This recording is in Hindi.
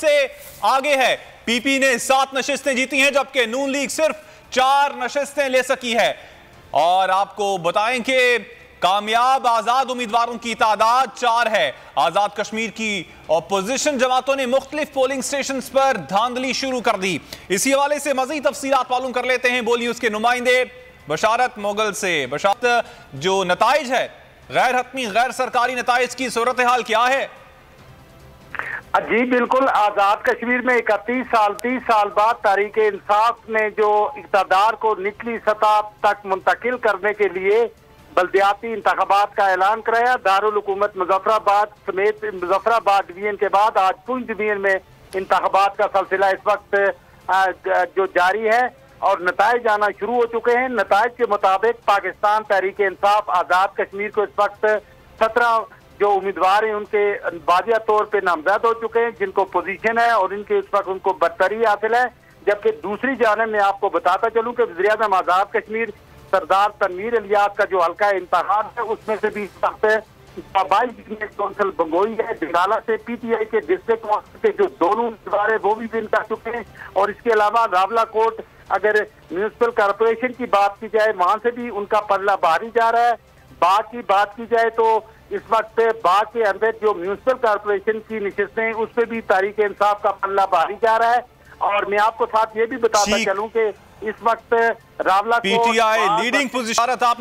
सबसे आगे है। पीपी ने सात नशिस्तें जीती हैं, जबकि नून लीग सिर्फ़ चार नशिस्तें ले सकी है। और आपको बताएँ कि कामयाब आज़ाद उम्मीदवारों की तादाद चार है। आज़ाद कश्मीर की अपोजिशन जमातों ने मुख्तलिफ़ पोलिंग स्टेशन पर धांधली शुरू कर दी। इसी हवाले से मजीद तफसीत मालूम कर लेते हैं बोलिए उसके नुमाइंदे बशारत मोगल से। बशारत, जो नतज है, गैर हतमी, गैर सरकारी नतज की सूरत हाल क्या है? जी, बिल्कुल, आज़ाद कश्मीर में इकतीस साल, तीस साल बाद तारीख इंसाफ ने जो इकतदार को निचली सतह तक मुंतकिल करने के लिए बल्दियाती इंतबात का ऐलान कराया, दारुल हुकूमत मुजफ्फराबाद समेत मुजफ्फराबाद डिवीज़न के बाद आज पुंछ डिवीज़न में इंतबात का सिलसिला इस वक्त जो जारी है और नतज आना शुरू हो चुके हैं। नतज के मुताबिक पाकिस्तान तहरीक इंसाफ आज़ाद कश्मीर को इस वक्त सत्रह जो उम्मीदवार हैं, उनके वाजिया तौर पे नामजद हो चुके हैं, जिनको पोजीशन है और इनके इस वक्त उनको बदतरी हासिल है। जबकि दूसरी जानब मैं आपको बताता चलूँ कि वजी अजम आज़ाद कश्मीर सरदार तनवीर अलियास का जो हल्का इंतहाब है, उसमें से भी इस वक्त कौंसल बंगोई है डिंगाला से पीटीआई के डिस्ट्रिक्ट काउंसिल के जो दोनों उम्मीदवार है, वो भी विन कर चुके हैं। और इसके अलावा रावला कोट अगर म्यूनसिपल कॉरपोरेशन की बात की जाए, वहाँ से भी उनका पल्ला बाहरी जा रहा है। बाग की बात की जाए तो इस वक्त बाग के अंदर जो म्यूनसिपल कॉरपोरेशन की नशस्तें हैं उस पर भी तारीख इंसाफ का पल्ला भारी जा रहा है। और मैं आपको साथ ये भी बताता चलूँ कि इस वक्त रावला पीटीआई लीडिंग पोजिशन